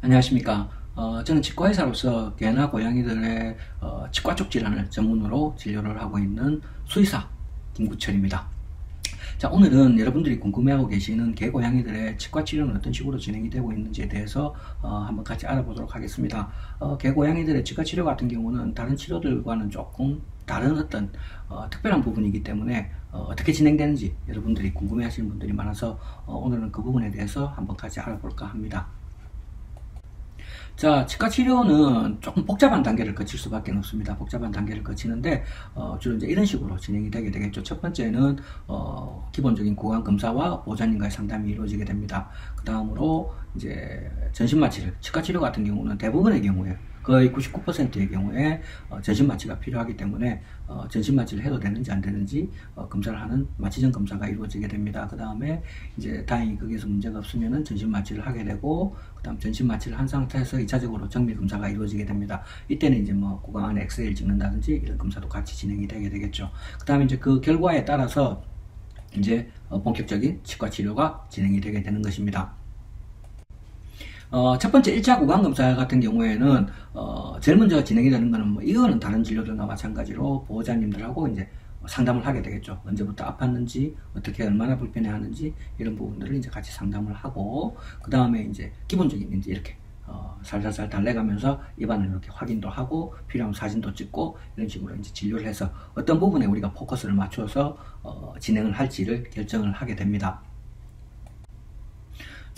안녕하십니까. 어, 저는 치과의사로서 개나 고양이들의 어, 치과 쪽 질환을 전문으로 진료를 하고 있는 수의사 김구철입니다. 자, 오늘은 여러분들이 궁금해하고 계시는 개, 고양이들의 치과 치료는 어떤 식으로 진행이 되고 있는지에 대해서 어, 한번 같이 알아보도록 하겠습니다. 어, 개, 고양이들의 치과 치료 같은 경우는 다른 치료들과는 조금 다른 어떤 어, 특별한 부분이기 때문에 어, 떻게 진행되는지 여러분들이 궁금해 하시는 분들이 많아서 어, 오늘은 그 부분에 대해서 한번 같이 알아볼까 합니다. 자, 치과 치료는 조금 복잡한 단계를 거칠 수밖에 없습니다. 복잡한 단계를 거치는데 어, 주로 이제 이런 식으로 진행이 되게 되겠죠. 첫 번째는 어, 기본적인 구강 검사와 보호자님과의 상담이 이루어지게 됩니다. 그 다음으로 이제 전신 마취를 치과 치료 같은 경우는 대부분의 경우에 거의 99%의 경우에 어, 전신 마취가 필요하기 때문에 어, 전신 마취를 해도 되는지 안 되는지 어, 검사를 하는 마취전 검사가 이루어지게 됩니다. 그 다음에 이제 다행히 거기에서 문제가 없으면은 전신 마취를 하게 되고 그 다음 전신 마취를 한 상태에서 2차적으로 정밀 검사가 이루어지게 됩니다. 이때는 이제 뭐 구강 안에 엑스레이를 찍는다든지 이런 검사도 같이 진행이 되게 되겠죠. 그 다음에 이제 그 결과에 따라서 이제 어, 본격적인 치과 치료가 진행이 되게 되는 것입니다. 어, 첫 번째 1차 구강 검사 같은 경우에는 어, 제일 먼저 진행이 되는 거는 뭐 이거는 다른 진료들과 마찬가지로 보호자님들하고 이제 상담을 하게 되겠죠. 언제부터 아팠는지, 어떻게 얼마나 불편해 하는지 이런 부분들을 이제 같이 상담을 하고 그 다음에 이제 기본적인 이제 이렇게 어, 살살살 달래가면서 입안을 이렇게 확인도 하고 필요하면 사진도 찍고 이런 식으로 이제 진료를 해서 어떤 부분에 우리가 포커스를 맞춰서 어, 진행을 할지를 결정을 하게 됩니다.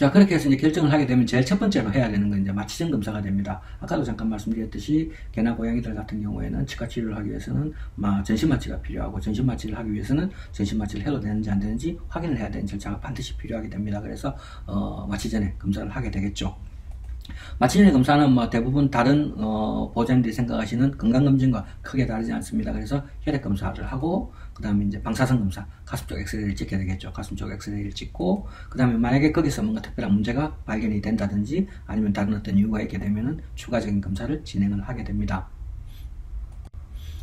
자, 그렇게 해서 이제 결정을 하게 되면 제일 첫 번째로 해야 되는 건 이제 마취전 검사가 됩니다. 아까도 잠깐 말씀드렸듯이 개나 고양이들 같은 경우에는 치과 치료를 하기 위해서는 전신 마취가 필요하고 전신 마취를 하기 위해서는 전신 마취를 해도 되는지 안 되는지 확인을 해야 되는 절차가 반드시 필요하게 됩니다. 그래서 어, 마취 전에 검사를 하게 되겠죠. 마취전의 검사는 뭐 대부분 다른 어, 보호자님들이 생각하시는 건강검진과 크게 다르지 않습니다. 그래서 혈액 검사를 하고 그 다음에 이제 방사선 검사, 가슴 쪽 엑스레이를 찍게 되겠죠. 가슴 쪽 엑스레이를 찍고 그 다음에 만약에 거기서 뭔가 특별한 문제가 발견이 된다든지 아니면 다른 어떤 이유가 있게 되면은 추가적인 검사를 진행을 하게 됩니다.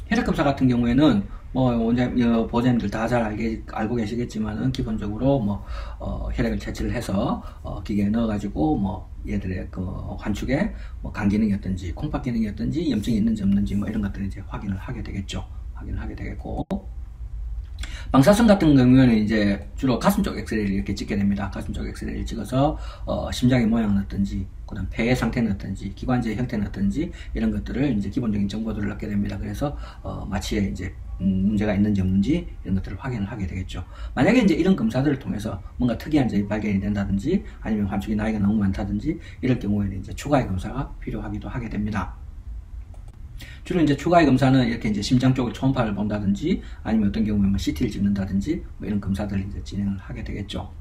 혈액 검사 같은 경우에는 뭐 어, 보호자님들 다잘 알고 계시겠지만은 기본적으로 뭐 어, 혈액을 채취를 해서 어, 기계에 넣어가지고 뭐 얘들의 그 환축에 뭐 간 기능이었든지 콩팥 기능이었든지 염증이 있는지 없는지 뭐 이런 것들을 이제 확인을 하게 되겠죠. 확인을 하게 되겠고 방사선 같은 경우에는 이제 주로 가슴 쪽 엑스레이를 이렇게 찍게 됩니다. 가슴 쪽 엑스레이를 찍어서 어, 심장의 모양은 어떤지, 그다음 폐의 상태는 어떤지, 기관지의 형태는 어떤지 이런 것들을 이제 기본적인 정보들을 얻게 됩니다. 그래서 어, 마취에 이제 음, 문제가 있는지 없는지 이런 것들을 확인을 하게 되겠죠. 만약에 이제 이런 검사들을 통해서 뭔가 특이한 점이 발견이 된다든지 아니면 환축이 나이가 너무 많다든지 이럴 경우에는 이제 추가의 검사가 필요하기도 하게 됩니다. 주로 이제 추가의 검사는 이렇게 이제 심장 쪽을 초음파를 본다든지 아니면 어떤 경우에 뭐 CT를 찍는다든지 뭐 이런 검사들을 이제 진행을 하게 되겠죠.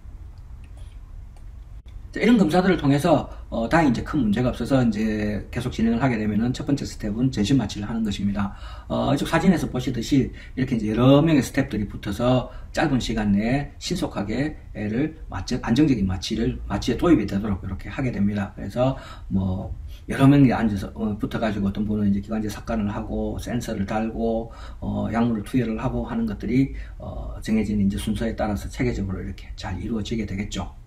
이런 검사들을 통해서 어, 다행히 이제 큰 문제가 없어서 이제 계속 진행을 하게 되면은 첫 번째 스텝은 전신 마취를 하는 것입니다. 어, 이쪽 사진에서 보시듯이 이렇게 이제 여러 명의 스텝들이 붙어서 짧은 시간 내에 신속하게 애를 마취, 안정적인 마취를 마취에 도입이 되도록 이렇게 하게 됩니다. 그래서 뭐 여러 명이 앉아서 어, 붙어가지고 어떤 분은 이제 기관지 삭간을 하고 센서를 달고 어, 약물을 투여를 하고 하는 것들이 어, 정해진 이제 순서에 따라서 체계적으로 이렇게 잘 이루어지게 되겠죠.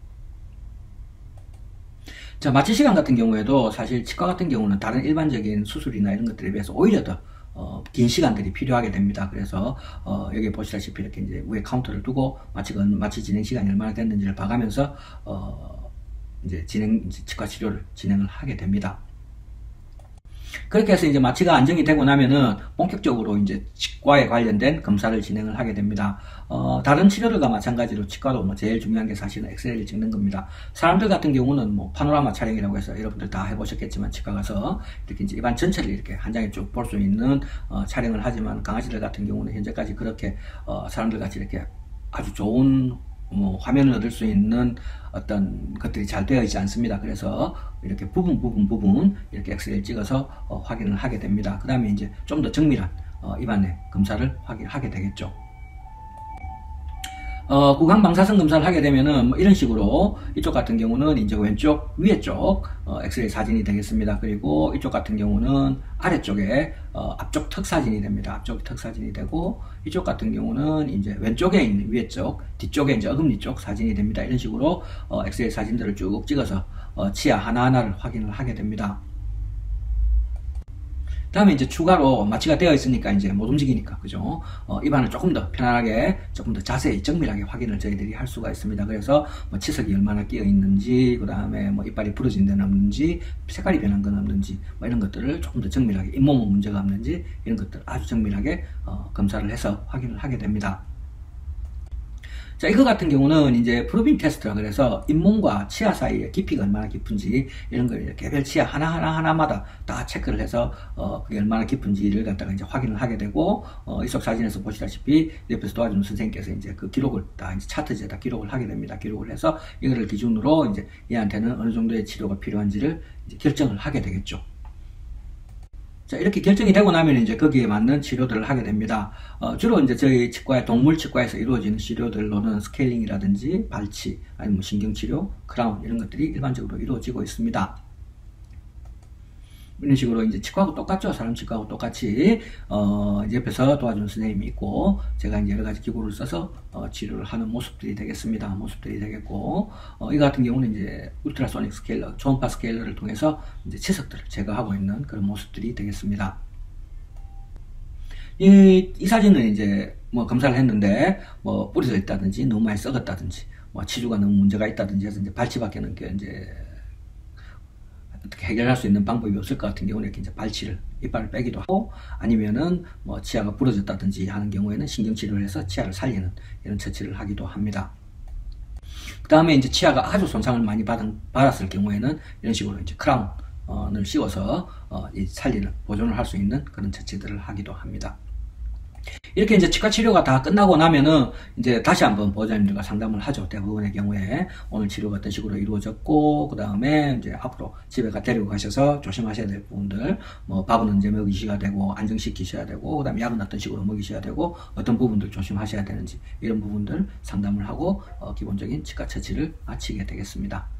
자 마취 시간 같은 경우에도 사실 치과 같은 경우는 다른 일반적인 수술이나 이런 것들에 비해서 오히려 더 어, 긴 시간들이 필요하게 됩니다. 그래서 어, 여기 보시다시피 이렇게 이제 위에 카운터를 두고 마취가 마취 진행 시간이 얼마나 됐는지를 봐가면서 어, 이제 진행 치과 치료를 진행을 하게 됩니다. 그렇게 해서 이제 마취가 안정이 되고 나면은 본격적으로 이제 치과에 관련된 검사를 진행을 하게 됩니다. 어, 다른 치료들과 마찬가지로 치과도 뭐 제일 중요한 게 사실은 엑스레이를 찍는 겁니다. 사람들 같은 경우는 뭐 파노라마 촬영이라고 해서 여러분들 다 해보셨겠지만 치과 가서 이렇게 이제 입안 전체를 이렇게 한 장에 쭉 볼 수 있는 어, 촬영을 하지만 강아지들 같은 경우는 현재까지 그렇게 어, 사람들 같이 이렇게 아주 좋은 뭐 화면을 얻을 수 있는 어떤 것들이 잘 되어 있지 않습니다. 그래서 이렇게 부분 부분 부분 이렇게 엑스레이를 찍어서 어, 확인을 하게 됩니다. 그 다음에 이제 좀 더 정밀한 어, 입안의 검사를 확인하게 되겠죠. 어, 구강 방사선 검사를 하게 되면은 뭐 이런 식으로 이쪽 같은 경우는 이제 왼쪽 위에 쪽 어, 엑스레이 사진이 되겠습니다. 그리고 이쪽 같은 경우는 아래쪽에 어, 앞쪽 턱 사진이 됩니다. 앞쪽 턱 사진이 되고 이쪽 같은 경우는 이제 왼쪽에 있는 위에 쪽 뒤쪽에 이제 어금니 쪽 사진이 됩니다. 이런 식으로 어, 엑스레이 사진들을 쭉 찍어서 어, 치아 하나하나를 확인을 하게 됩니다. 다음에 이제 추가로 마취가 되어 있으니까 이제 못 움직이니까 그죠? 어, 입안을 조금 더 편안하게 조금 더 자세히 정밀하게 확인을 저희들이 할 수가 있습니다. 그래서 뭐 치석이 얼마나 끼어 있는지 그 다음에 뭐 이빨이 부러진 데는 없는지 색깔이 변한 건 없는지 뭐 이런 것들을 조금 더 정밀하게 잇몸은 문제가 없는지 이런 것들 아주 정밀하게 어, 검사를 해서 확인을 하게 됩니다 자, 이거 같은 경우는 이제 프로빈 테스트라 그래서 잇몸과 치아 사이의 깊이가 얼마나 깊은지 이런 걸 개별 치아 하나하나 하나마다 다 체크를 해서 어, 그게 얼마나 깊은지를 갖다가 이제 확인을 하게 되고 어, 이쪽 사진에서 보시다시피 옆에서 도와주는 선생님께서 이제 그 기록을 다 이제 차트지에다 기록을 하게 됩니다. 기록을 해서 이거를 기준으로 이제 얘한테는 어느 정도의 치료가 필요한지를 결정을 하게 되겠죠. 자, 이렇게 결정이 되고 나면 이제 거기에 맞는 치료들을 하게 됩니다. 어, 주로 이제 저희 치과의 동물 치과에서 이루어지는 치료들로는 스케일링이라든지 발치, 아니면 뭐 신경치료, 크라운 이런 것들이 일반적으로 이루어지고 있습니다. 이런 식으로 이제 치과하고 똑같죠. 사람 치과하고 똑같이 어, 옆에서 도와주는 선생님이 있고 제가 이제 여러 가지 기구를 써서 어, 치료를 하는 모습들이 되겠습니다. 모습들이 되겠고 어, 이 같은 경우는 이제 ultrasonic scaler, 초음파 스케일러를 통해서 이제 치석들을 제거하고 있는 그런 모습들이 되겠습니다. 이, 이 사진은 이제 뭐 검사를 했는데 뭐 뿌려져 있다든지 너무 많이 썩었다든지 뭐 치주가 너무 문제가 있다든지 해서 이제 발치밖에는 이제 어떻게 해결할 수 있는 방법이 없을 것 같은 경우는 이렇게 이제 발치를 이빨을 빼기도 하고 아니면은 뭐 치아가 부러졌다든지 하는 경우에는 신경치료를 해서 치아를 살리는 이런 처치를 하기도 합니다. 그 다음에 이제 치아가 아주 손상을 많이 받은, 받았을 경우에는 이런 식으로 이제 크라운을 씌워서 어, 살리는 보존을 할 수 있는 그런 처치들을 하기도 합니다. 이렇게 이제 치과 치료가 다 끝나고 나면은 이제 다시 한번 보호자님들과 상담을 하죠. 대부분의 경우에 오늘 치료가 어떤 식으로 이루어졌고 그 다음에 이제 앞으로 집에 가 데리고 가셔서 조심하셔야 될 부분들 뭐 밥은 언제 먹이셔야 되고 안정시키셔야 되고 그 다음에 약은 어떤 식으로 먹이셔야 되고 어떤 부분들 조심하셔야 되는지 이런 부분들 상담을 하고 어, 기본적인 치과 처치를 마치게 되겠습니다.